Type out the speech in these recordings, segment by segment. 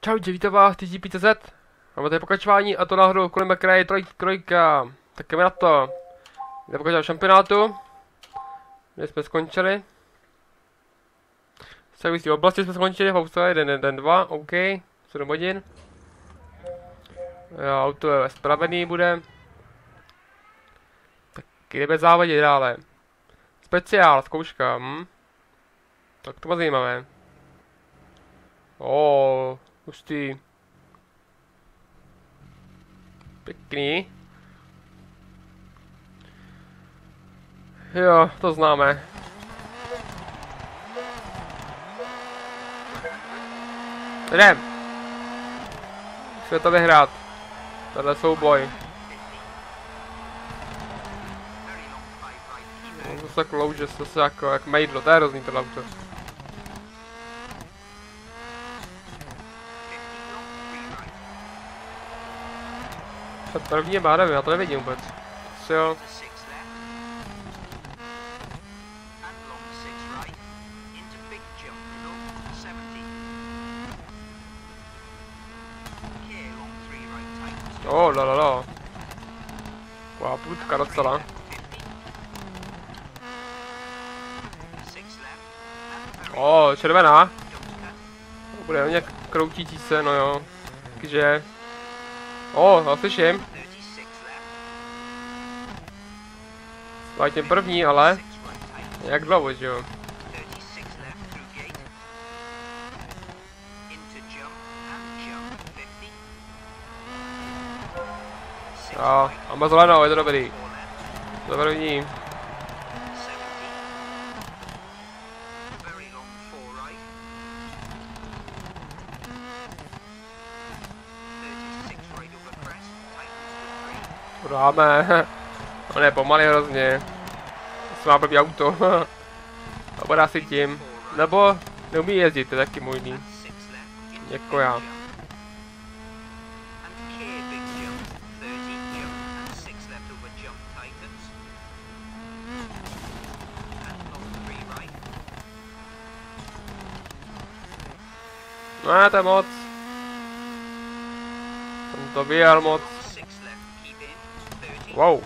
Čau, vítám vás, TGP.cz. Máme tady pokračování a to náhodou kolem kraje troj, trojka. Tak jdeme na to. Jdeme pokračovat v šampionátu. Kde jsme skončili. Servisní oblasti jsme skončili, v Austrálii 1, 1, 2, OK. 7 hodin. Jo, auto je spravený bude. Tak jdeme závodit dále. Speciál, zkouška, hm? Tak to má zajímavé. O, hustý. Pěkný. Jo, to známe. Jdem. Musíme to vyhrát. Tenhle souboj. No, to se tak louže, to se jako, jak mejdlo, to je hrozný tohle auto. První je bádavý, já to nevidím vůbec. Co jo? Oh, la la la. Wow, půdka docela. Oh, červená. Bude hodně kroutící se, no jo. Takže... O, oh, slyším. Vlastně první, ale... Jak dlouho, že jo? Jo, máme zelenou, je to dobrý. To první. Dáme. On je pomalý hrozně. To má blbý auto. A bude asi tím. Nebo neumí jezdit, to je taky možný. Jako já. No, to je moc. Jsem to vyjel moc. Wow.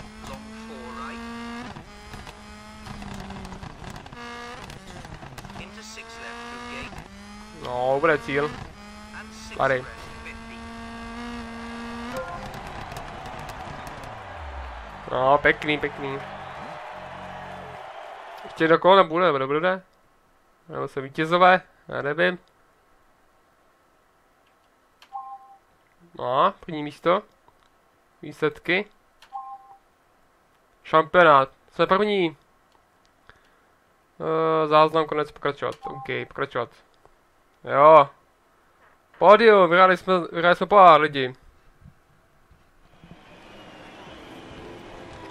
No, bude cíl. Tady. No, pěkný, pěkný. Ještě do koho nebude, nebo nebude? Nebo se vítězové, já nevím. No, první místo. Výsledky. Šampionát. Jsme první. Uh, záznam, konec, pokračovat. OK, pokračovat. Jo. Pódium, vyhráli jsme, vyhráli jsme pohár lidi.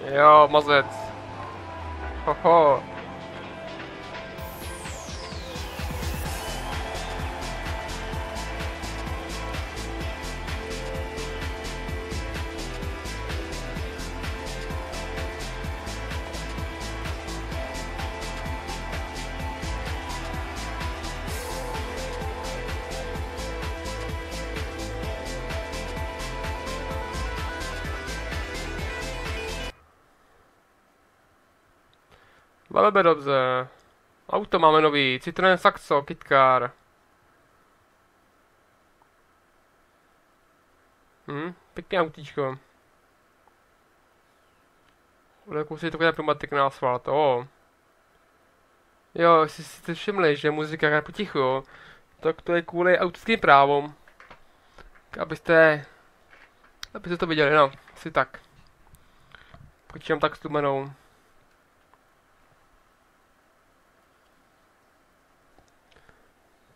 Jo, mazec. Hoho. Velmi dobře. Auto máme nový. Citroen Saxo, KitKar. Hm, pěkný autíčko. Bude kusit takový pneumatik na asfalt, o. Jo, jestli jste všimli, že muzika je potichu, tak to je kvůli autorským právům. Abyste, abyste to viděli, no, asi tak. Počítám tak s tumenou.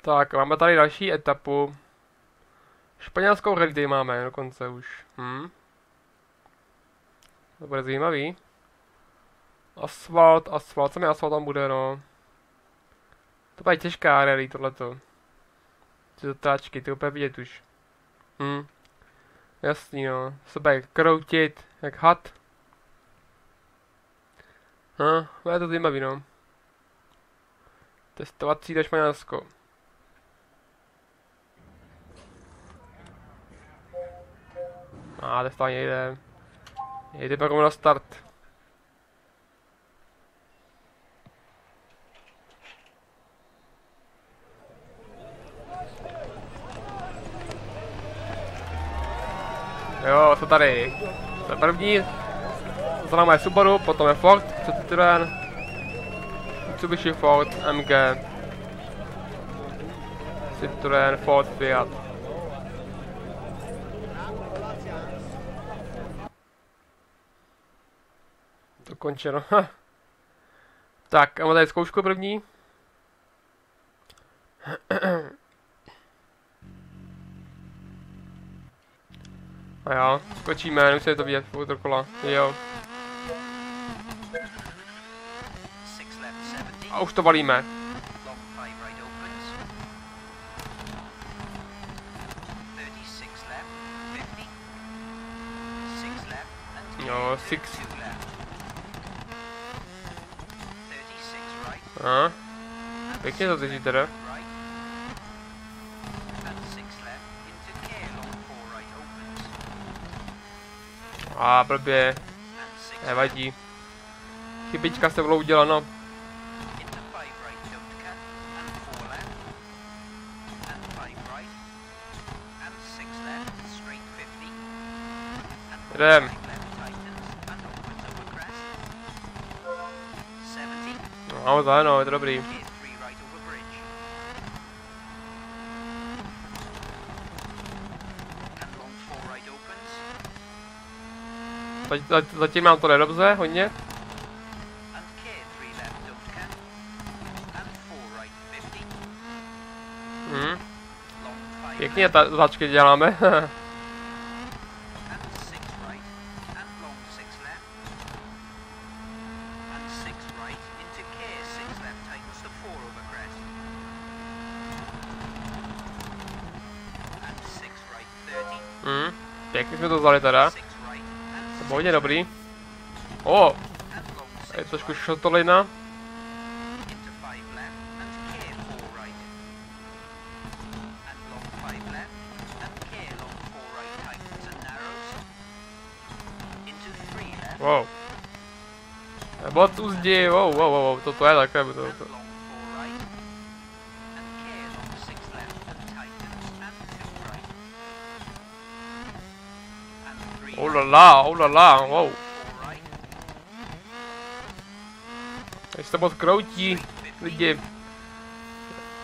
Tak, máme tady další etapu. Španělskou rally máme dokonce už. Hm. To bude zajímavý. Asfalt, asfalt, co mi asfalt tam bude, no. To bude těžká rally, tohleto. Ty zatáčky, ty úplně vidět už. Hm. Jasný, no. Se bude kroutit, jak had. Hm, bude to zajímavý, no. Testovací do Španělsko. A, to stejně jde. Jde pak na start. Jo, to tady. To je první. Za námi je Subaru, potom je Ford, Citroen, Mitsubishi Ford, MG, Citroen, Ford, Fiat. Dokončeno. tak, a tady zkoušku první. A jo, skočíme, nemusíme to vidět, furt dokola. Jo. A už to valíme. Jo, six. Aha. Pěkně to drží teda. A blbě. Nevadí. Chybička se bylo uděláno. Jdem. No, to ano, je to dobrý. Zatím nám to nedobře, hodně. Hmm. Pěkně ta začky děláme. Vzali teda. To hodně dobrý. O! Oh, je trošku šotolina. Wow. Bod uzdi, wow, wow, wow, toto je také, to, to. La oh la la, wow. Takže se moc kroutí lidi.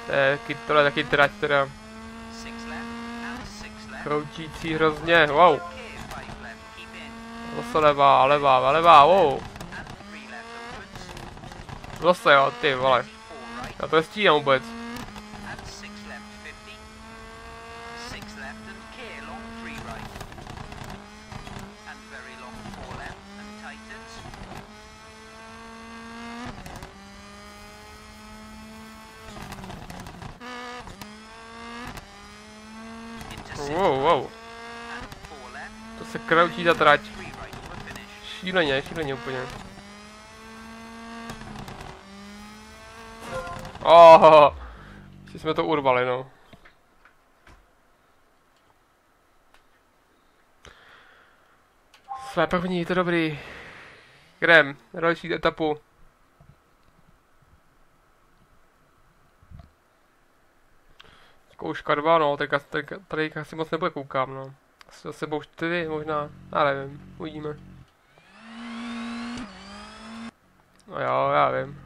To je taky, tohle taky trať teda. Kroutící hrozně, wow. Zase levá, levá, levá, wow. Zase jo, ty vole. Já to nestíhám vůbec. Wow, wow. To krautí ta trať. Šíleně, šíleně úplně. Oh, si jsme to urvali, no. Své první, to dobrý. Jdem, další etapu. Zkouška 2, no, teďka, teďka, tady asi moc nebude koukám, no. Za sebou 4, možná, já nevím, uvidíme. No jo, já vím.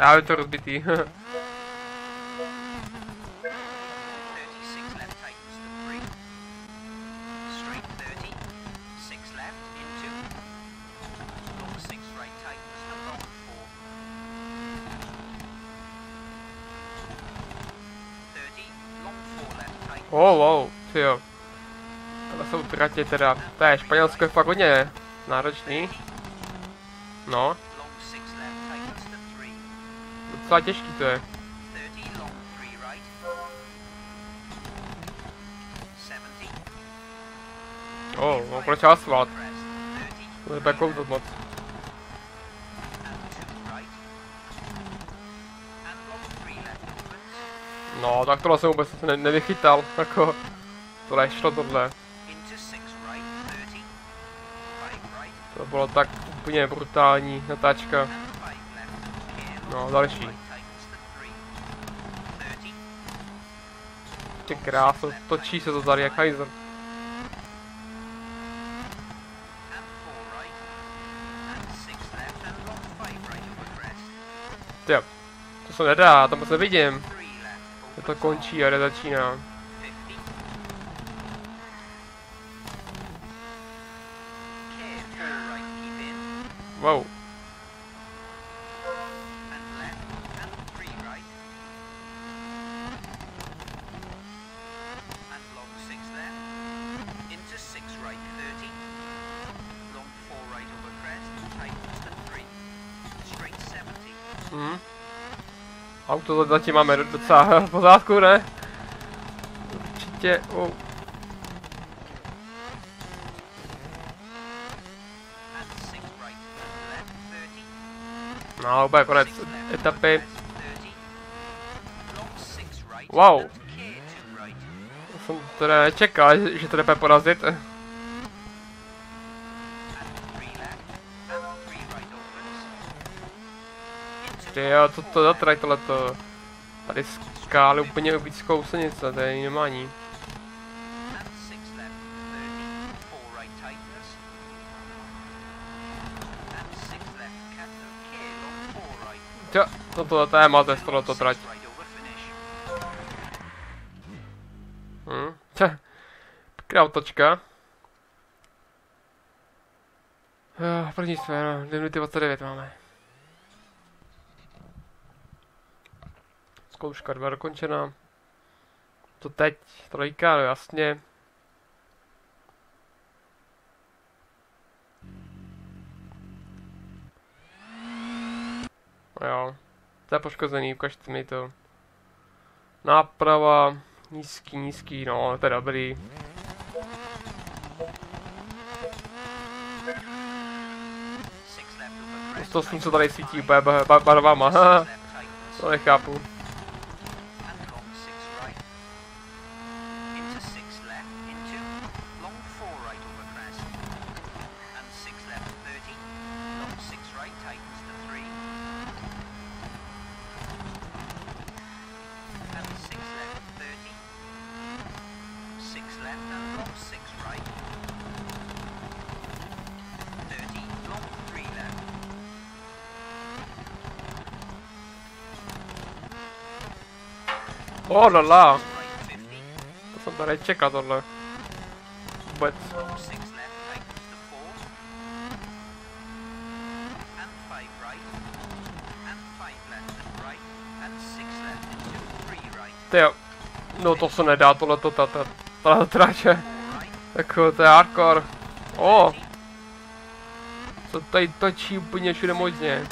Já vím to rozbitý. Oh, wow, jo. Tohle jsou tratě teda. To je Španělsko je fakt hodně náročný. No. Docela těžký to je. Oh, no proč asfalt? To je kouzat moc. No, tak tohle jsem vůbec ne nevychytal, jako... Tohle šlo tohle. To bylo tak úplně brutální natáčka. No, další. Ty krásu, točí se to tady jak hajzer. Tyjo, to se nedá, tam se vidím. To končí a začíná. Mhm. Auto to zatím máme docela v pořádku, ne? Určitě, oh. No, úplně konec etapy. Wow. Jsem teda nečekal, že, že to jde porazit. Ty jo, to to zatraj tohleto. Tady skály úplně víc kousenice, to je normální. Jo, toto to je maltest, tohleto trať. Hm, tě. Pěkná otočka. Jo, první no, 2 minuty 29 máme. Zkouška 2 dokončená. To teď, trojka, no jasně. Jo, to je poškozený, ukažte mi to. Náprava, nízký, nízký, no, to je dobrý. To jsem se tady svítí úplně barvama, to nechápu. Oh la la. To jsem tady čekat tohle. Vůbec. Tyjo. No to se nedá, tohle to ta, ta, ta tráče. Jako to je hardcore. O. Oh. Co tady točí úplně všude možně.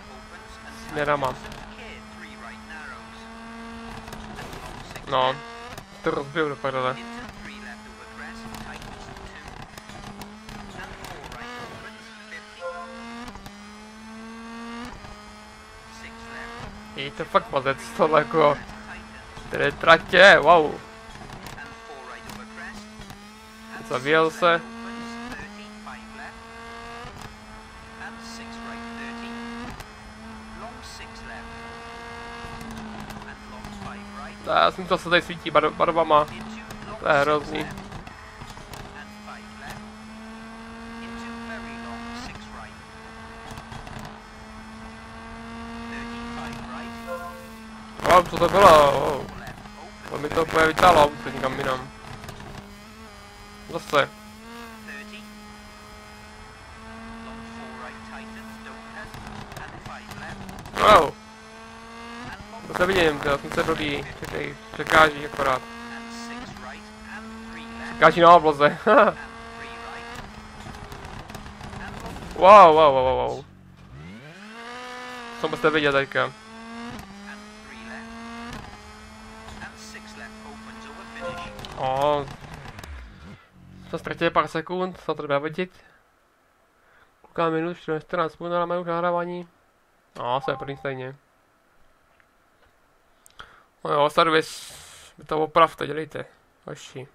Směrama. No, to rozbiju do prdele. Je to fakt mazec, tohle jako... Tady tratě, wow. Zavíjel se. Já jsem to se tady svítí bar barvama. To je hrozný. Wow, co to bylo? Oh. To mi to úplně vytálo auto někam jinam. Zase. Wow. Se vidím, to jsem se blbý. Čekej, překáží akorát. Překáží na obloze. wow, wow, wow, wow. Co byste vidět teďka. O, jsme ztratili pár sekund, co to bude vidět. Koukám minut, 14 minut na mém nahrávání. No, se je první stejně. No jo, servis, vy to opravte, dělejte. Hoši.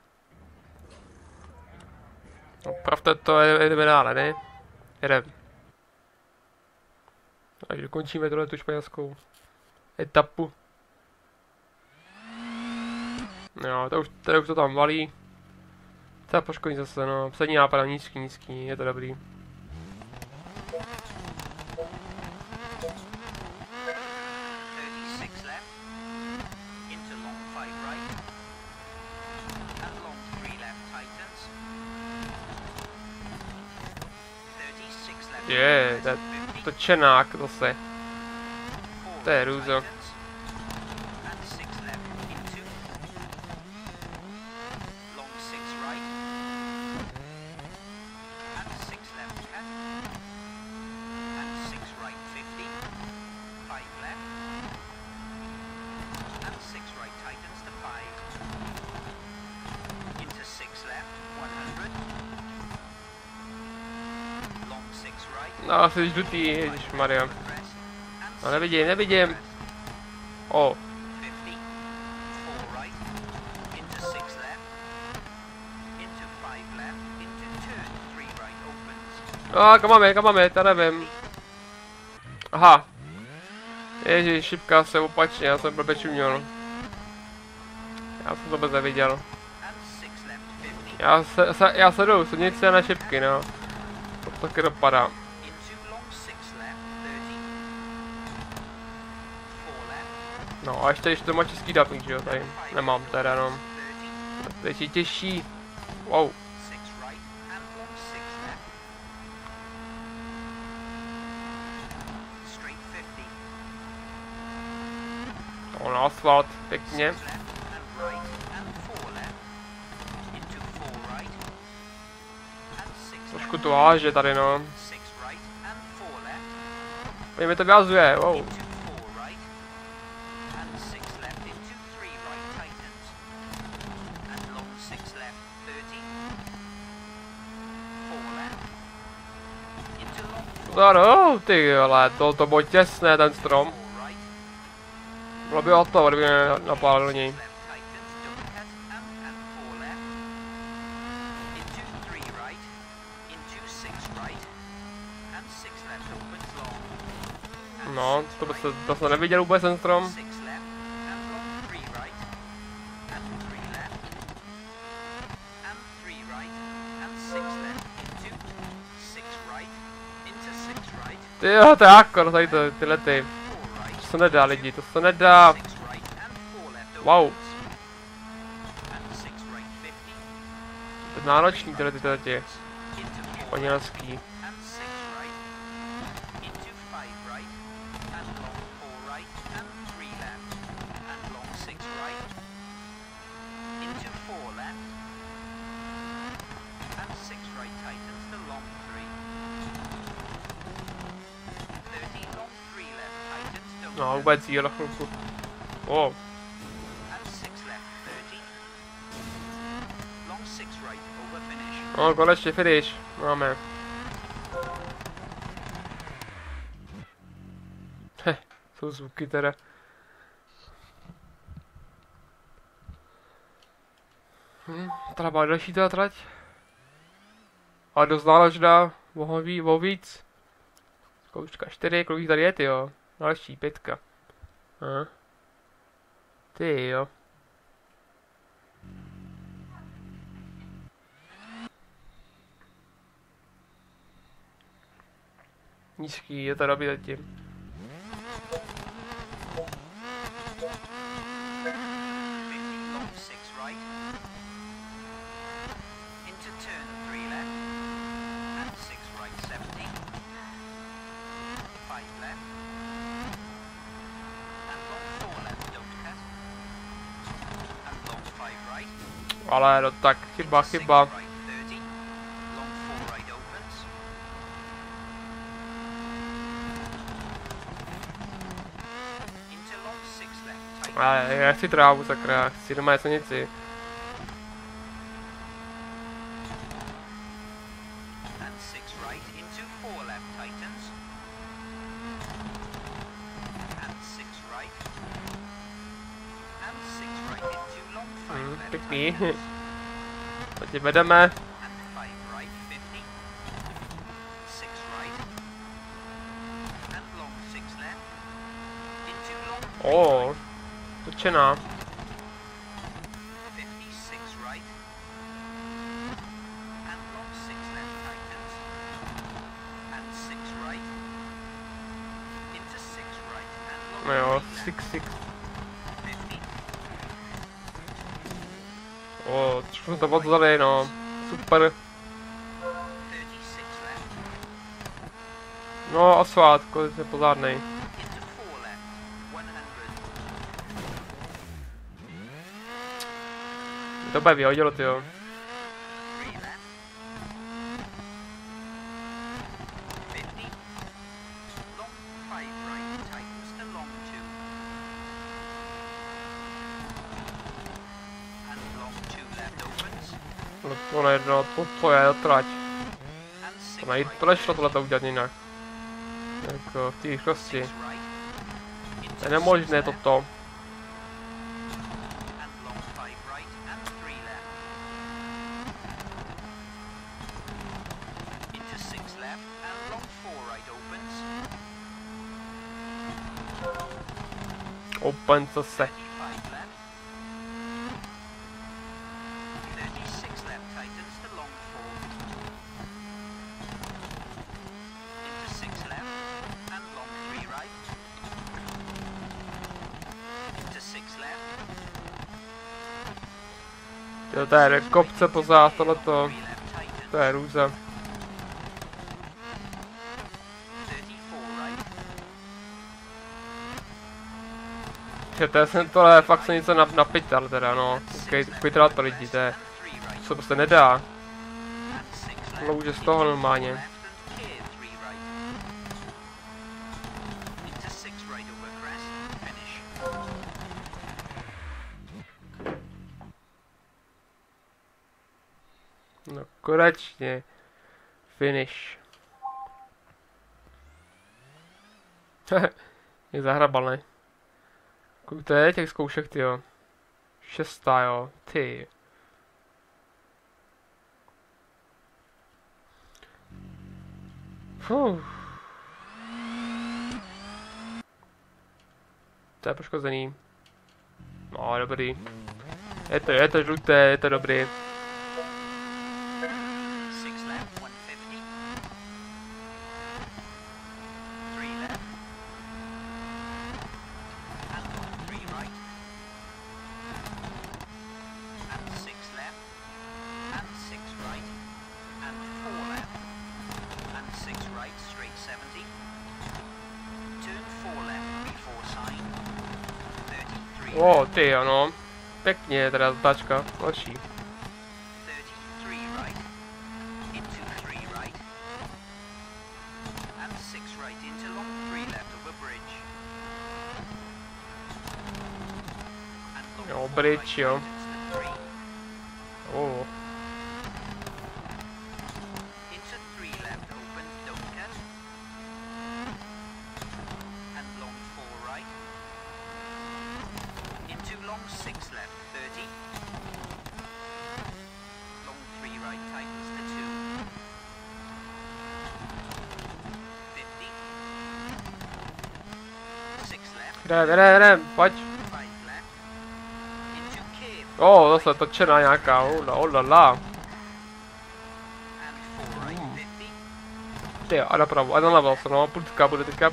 Opravte to je dále, ne? Jedem. Až dokončíme tohle tu španělskou etapu. Jo, to už, tady už to tam valí. To je poškodí zase, no. Přední nápada nízký, nízký, je to dobrý. Je, to, to čenák zase. To je right No, jsi žlutý. Press. And No nevidím, nevidím. O, 50, four right, into six left, into five left, into turn, three right opens, a kam máme, kam máme, to nevím. Aha. Ježíš, šipka se opačně, já jsem blbě čuměl. Já jsem to vůbec neviděl. and six left 50, Já se, se já sleduju silnice na šipky, no. To taky dopadá. A ještě, ještě to má český dubbing, že jo, tady. Nemám teda, no. 30, Teď je těžší. Wow. 50, No, na asfalt, pěkně. Trošku to háže tady, no. Mě to vyhazuje, wow. Long No, ty vole, to, to bylo těsné, ten strom. Bylo by o to, kdyby mě napálil něj. No, to se, to se neviděl vůbec ten strom. Ty jo, to je akor, tady to, tyhle ty. To se nedá lidi, to se nedá. Wow. To je náročný tyhle ty, tyhle ty. Španělský. Six right over finish. no, konečně finish. Máme. Heh, jsou zvuky teda. Hm, teda má další ta trať. A dost náročná, o, ví, o víc. Zkouška 4, kolik tady je, ty jo. Další, pětka. Ty jo. Nízký, je to robí zatím. Ale no tak, chyba, Into six chyba. Right thirty. Long four right opens. Into long six left tight. Ale já chci trávu, sakra, já chci doma silnici. and six right into four left tightens and six right and six right into long five Mm, left pěkný. Zatím vedeme. O, oh, točená. No jo, six, six. O, trošku jsme to odzali, no. Super. 36 left. No, asfalt, kolik je pozádnej. Into 4 left. 100. To bude vyhodilo, tyjo. 3 nejedno, to, to je trať. And 6 To, nejde, to nešlo tohle udělat jinak. Jako v té rychlosti. 6 right. Into To je nemožné 6 left. toto. and long Jo, to je kopce pořád, tohleto. 3 left tightens. To je růza. 34 right. Že to je, sen- tohle fakt se něco na, na pytel teda, no. Pytel to lidi, to je, to se prostě nedá. Louže z toho normálně. Konečně. Finish. je zahrabalný. Kolik to je těch zkoušek, ty jo? Šestá, jo. Ty. Fuh. To je poškozený. No, dobrý. Je to, je to žluté, je to dobrý. Long 3 left over bridge. And long Jo, four bridge, right jo. Jdem, jdem, jdem, pojď. 5 left. Into cave O, zase točená nějaká, ola, ola, la. and 4 right, 50. Ty jo, a napravo, a nalevo se, no, prutka bude teďka,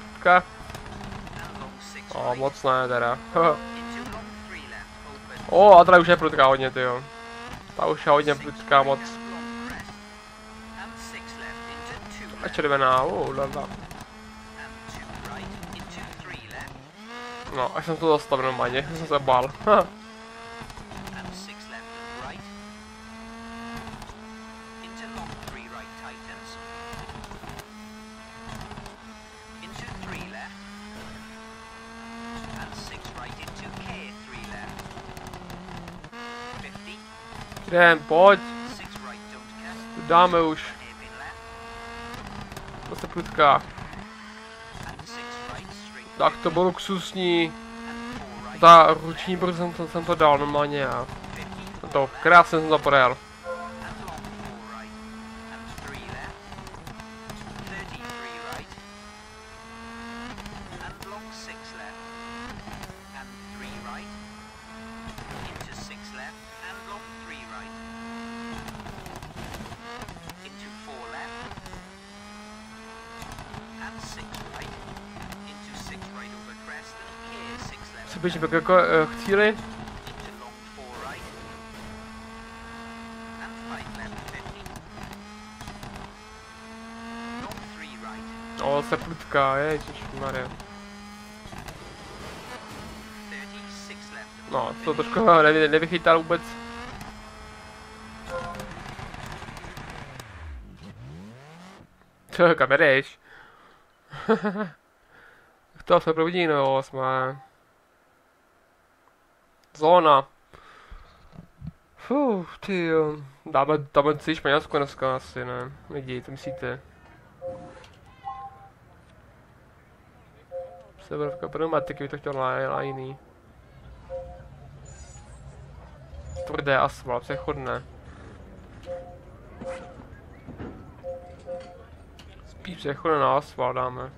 6 O, right. moc ne, teda. Into long 3 left open. o, a tady už je prutka hodně, ty jo. Ta už je hodně prutka, moc. A červená, o, la, No, až jsem to zastavil normálně, jsem se bál. Ha. Jdem, pojď, to dáme už. Zase prutka. Tak to bylo luxusní. Za ruční brzo jsem jsem to dal normálně já. To krásně jsem to projel. 50. Long three right, O, se prudká, ježišmarja. 36 left. No, to trošku nevy, nevychytal vůbec. Co, kam jdeš? to se provodí, no, jsme. Zóna. Fuh, ty jo. Dáme, dáme si Španělsko dneska asi, ne? Lidi, co myslíte? Severovka pneumatiky by to chtěl na, na jiný. Tvrdé asfalt, přechodné. Spíš přechodné na asfalt dáme.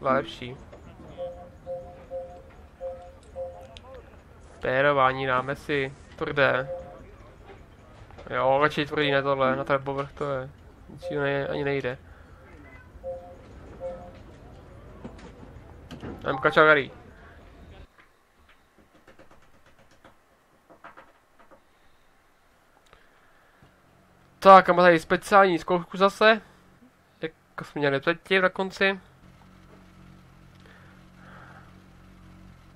Lepší. Pérování dáme si tvrdé. Jo, radši tvrdý ne tohle, na ten povrch to je. Nic ne, ani nejde. Mám kačagarý. Tak, a máme tady speciální zkoušku zase. Jako jsme měli předtím na konci.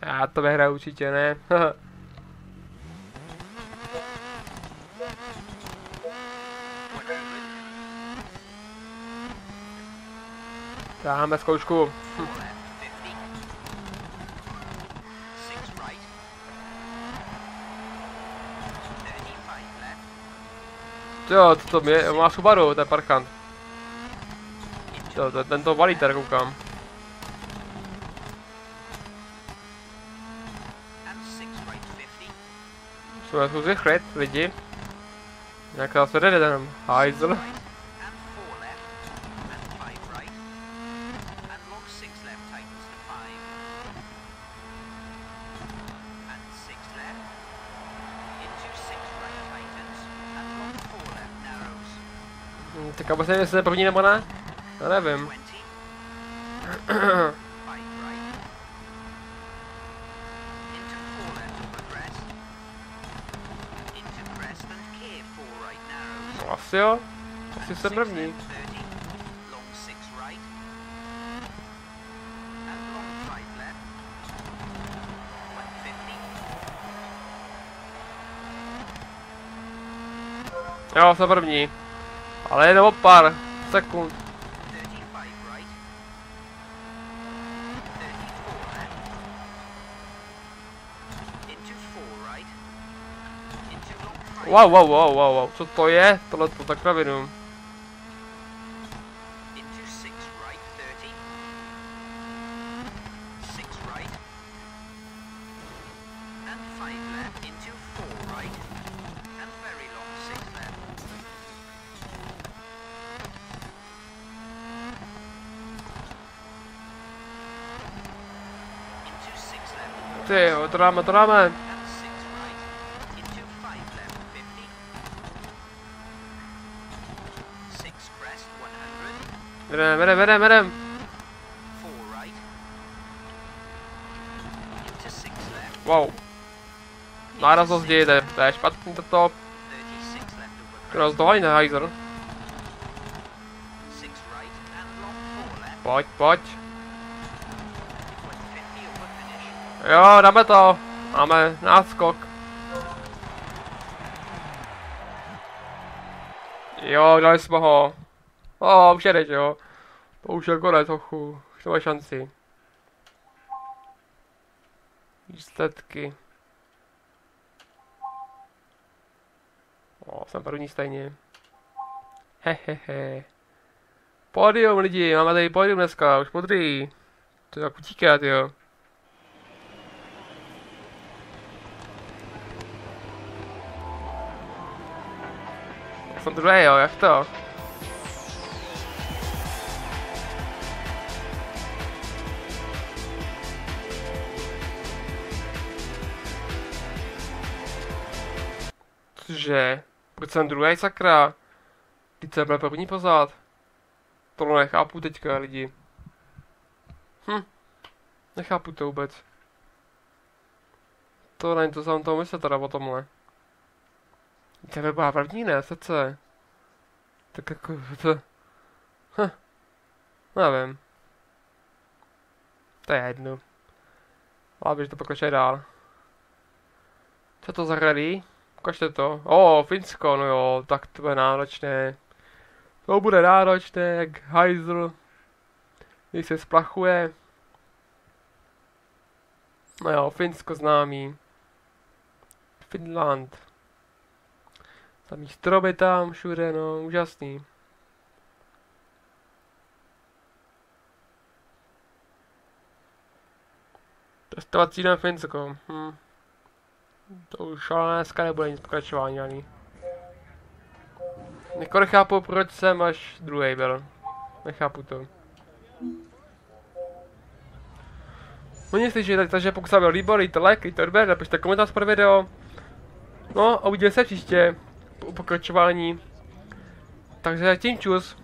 Já to vyhraju určitě ne. 100. Dáme zkoušku. Four left 50. Six right. 35 left. Jo, co to mě, má Subaru, to je. Into Jo, to, to valí tady koukám. Six right tightens. And long four left narrows. Hm, Tak aby se jestli první nebo ne? Já nevím. asi jo. Asi jsem první. Long six right. And long five left. 150. Jo, jsem první. Ale jenom pár sekund. Wow, wow, wow, wow, wow. Co to je? Tohle to tak kravinu. Into six right 30. Vedem, vedem, vedem, vedem. Wow. Náraznost dějde, to je špatný toto. 36 left over Kdo nás dohaní na hajzer. Pojď, pojď. 150 over finish. Jo, dáme to. Máme náskok. Jo, dali jsme ho. O, už jedeš, jo. To už je konec, to má šanci. Výsledky. O, jsem první stejně. Hehehe. Pódium lidi, máme tady pódium dneska, už podrý. To je jak utíkat, jo. Jsem druhý, jo, jak to? Cože? Proč jsem druhý, sakra? Teď jsem byl první pozad. Tohle nechápu teďka, lidi. Hm. Nechápu to vůbec. To není, to jsem toho myslel teda o tomhle. To byla první, ne? Srdce. Tak jako, to... Hm. Nevím. To je jedno. Ale běž to pokračuje dál. Co to za? Ukažte to. O, Finsko, no jo, tak to bude náročné. To bude náročné, jak hajzl. Když se splachuje. No jo, Finsko známý. Finland. Samý stromy tam, všude, no, úžasný. Testovací den Finsko. Hm. To už ale dneska nebude nic pokračování ani. Jako nechápu, proč jsem až druhý byl. Nechápu to. Oni slyšeli, takže pokud se vám líbilo, dejte like, dejte odběr, napište komentář pod video. No a uvidíme se příště po pokračování. Takže tím čus.